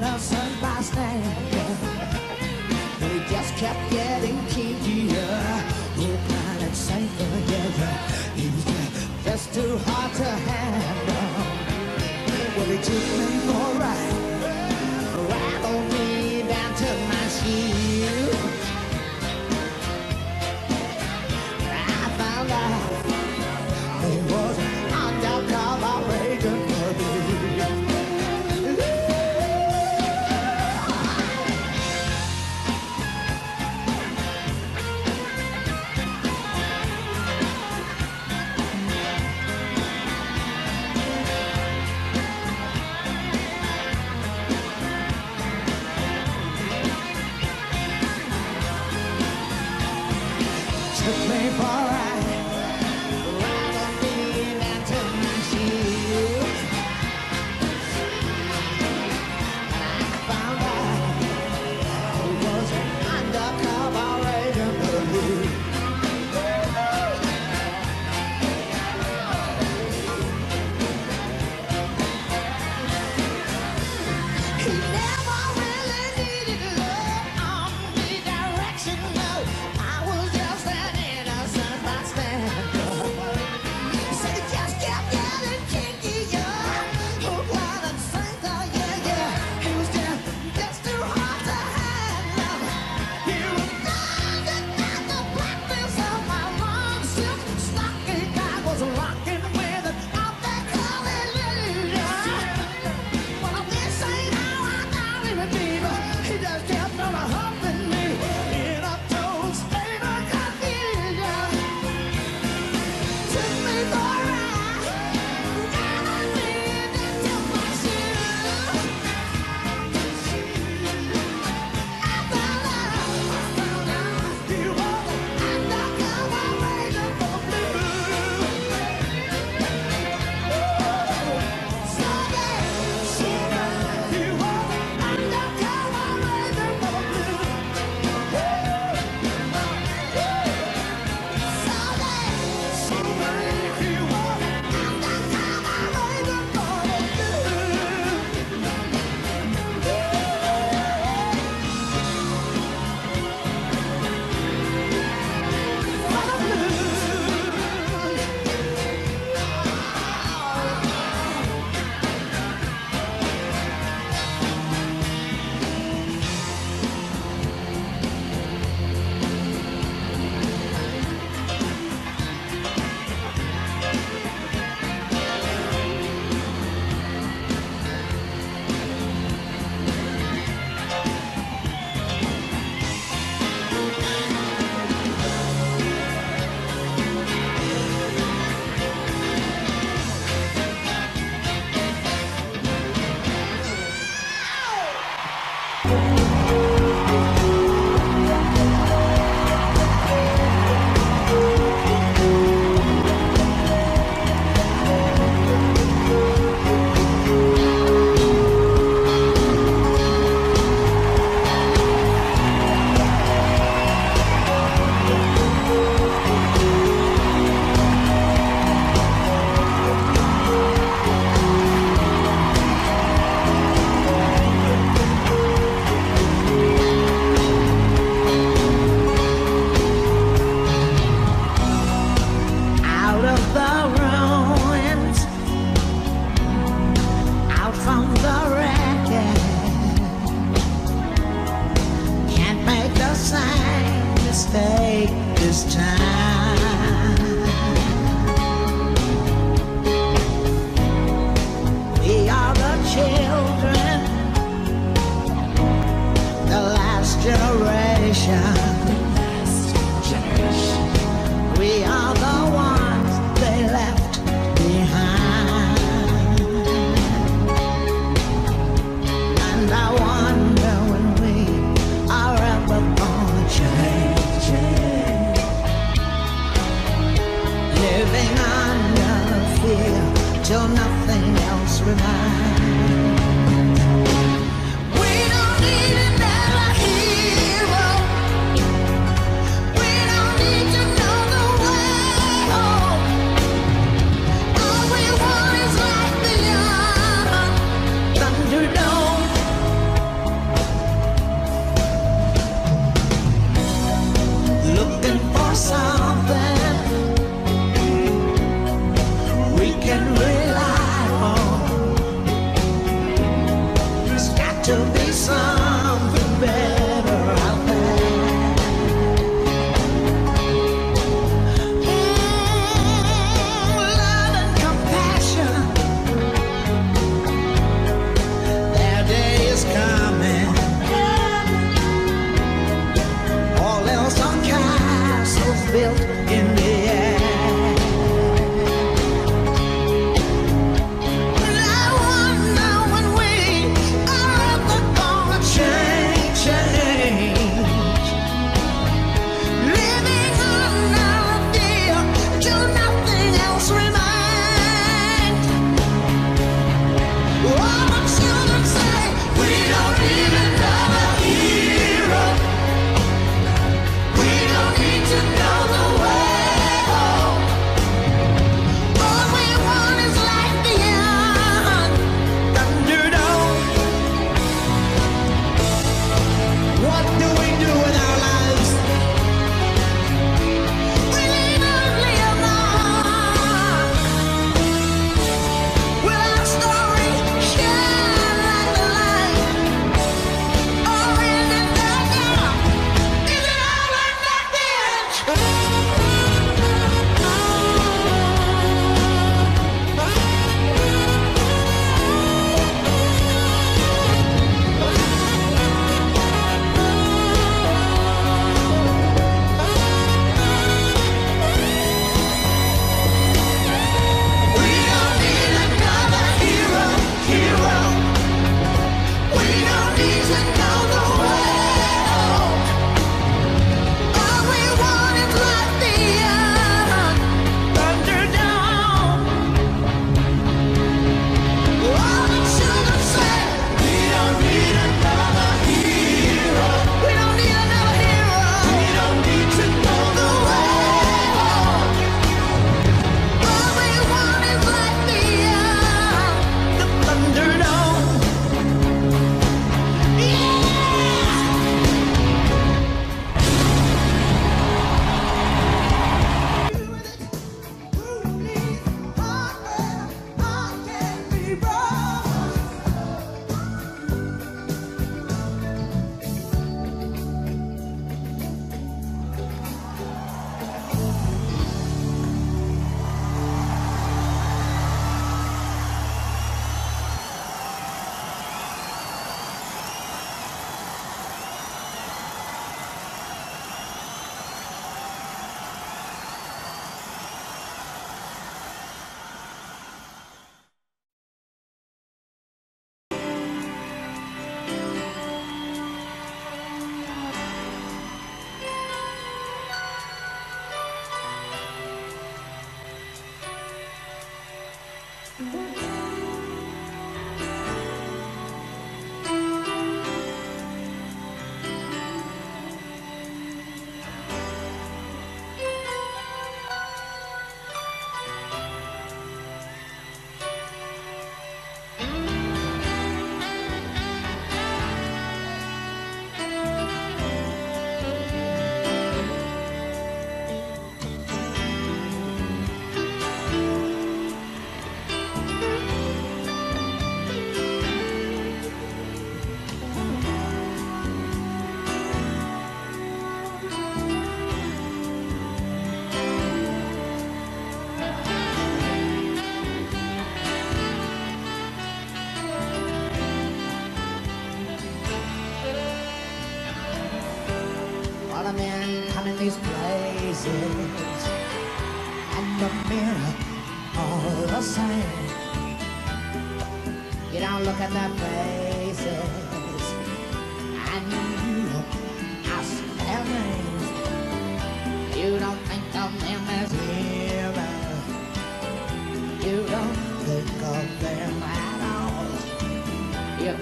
innocent bystander. They just kept getting kinkier. We're kind of safer, together. It was just, too hard to handle. Well, they took me for a ride.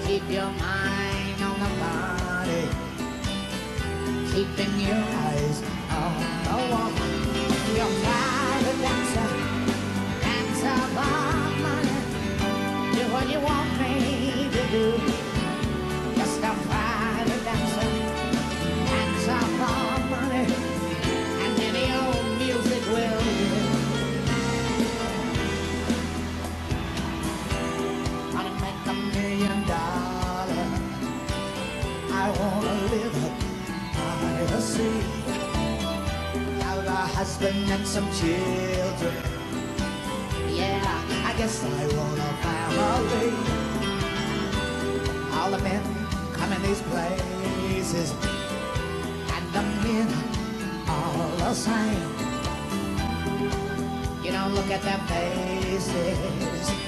Keep your mind on the body, keeping your eyes on the woman. You're not a dancer, dancer by money. Do what you want me to do. husband and some children. Yeah, I guess I want a family. All the men come in these places, and the men all the same. You don't look at their faces.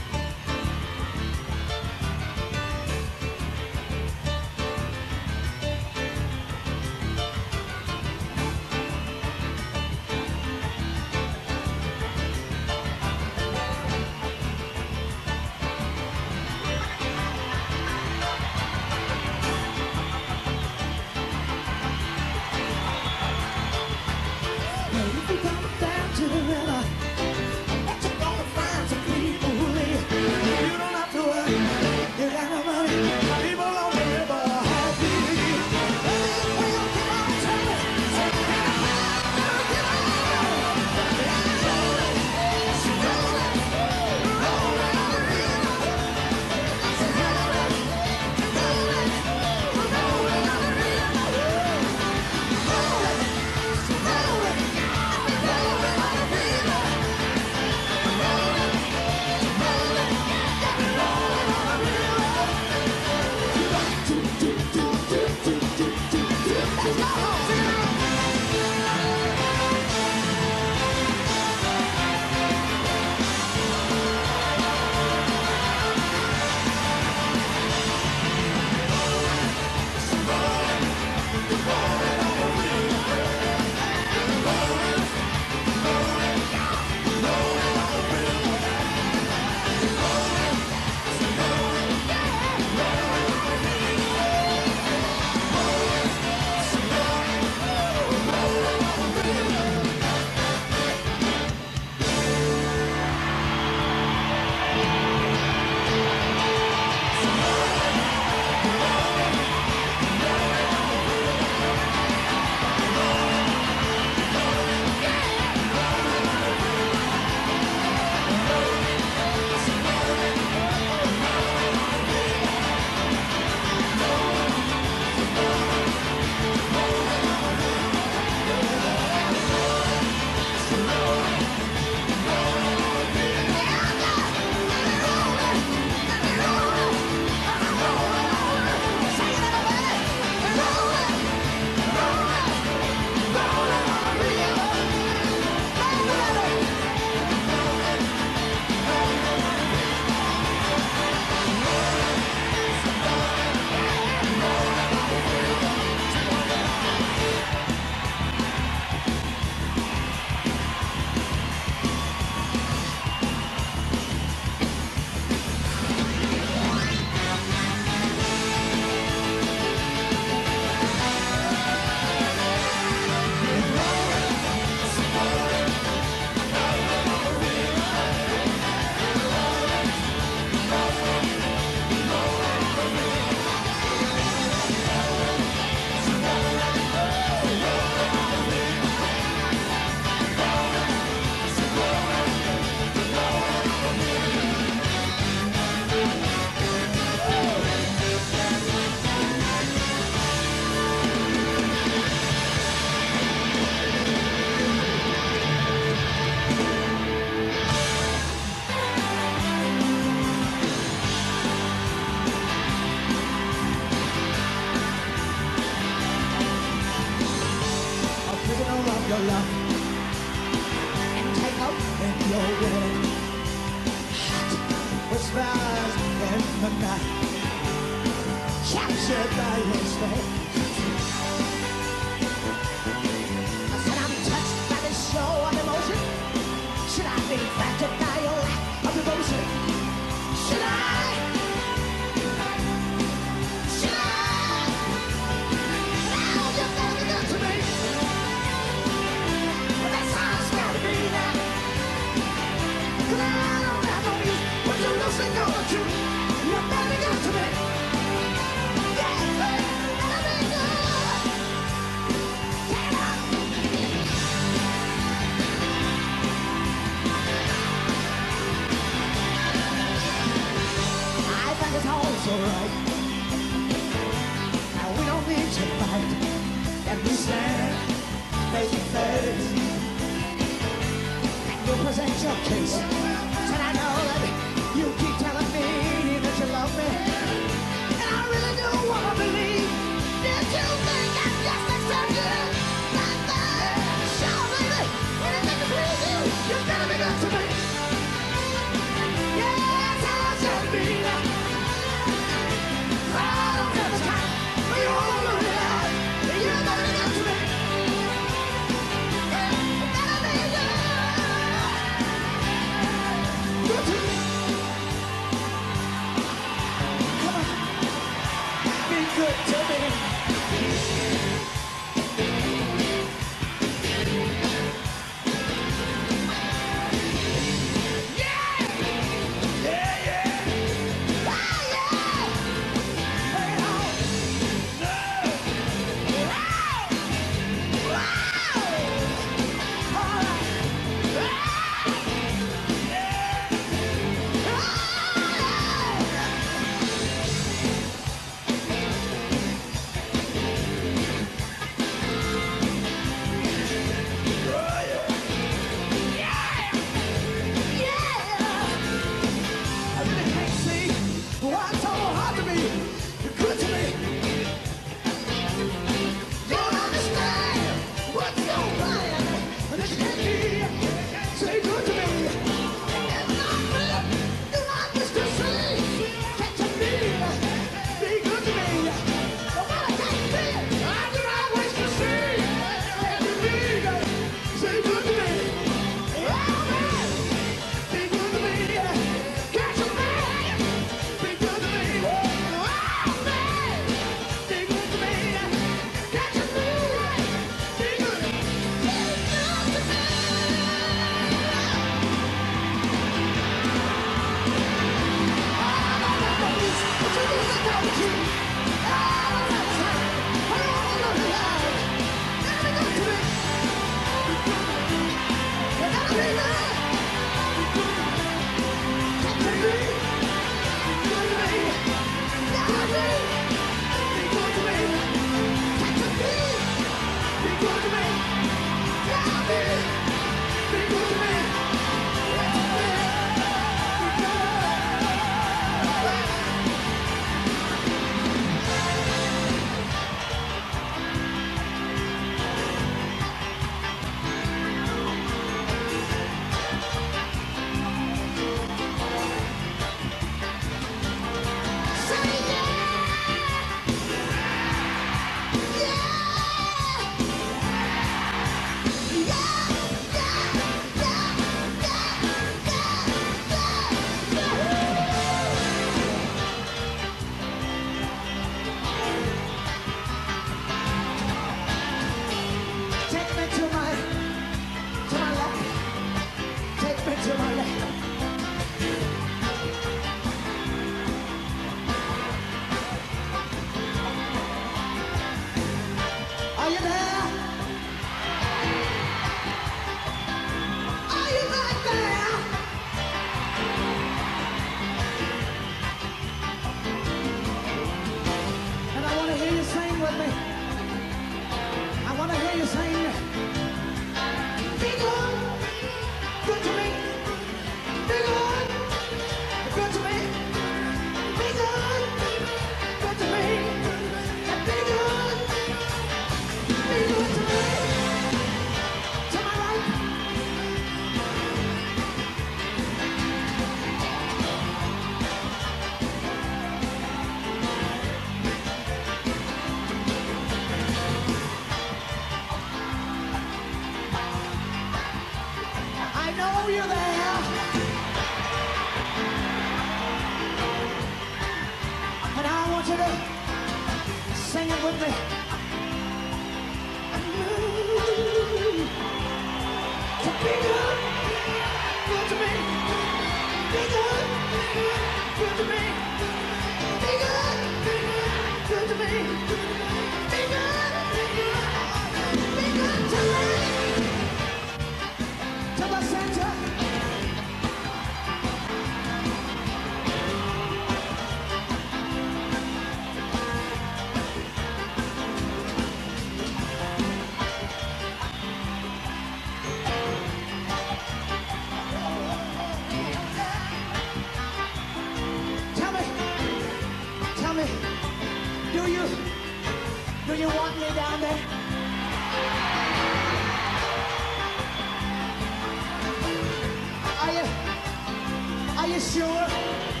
You sure?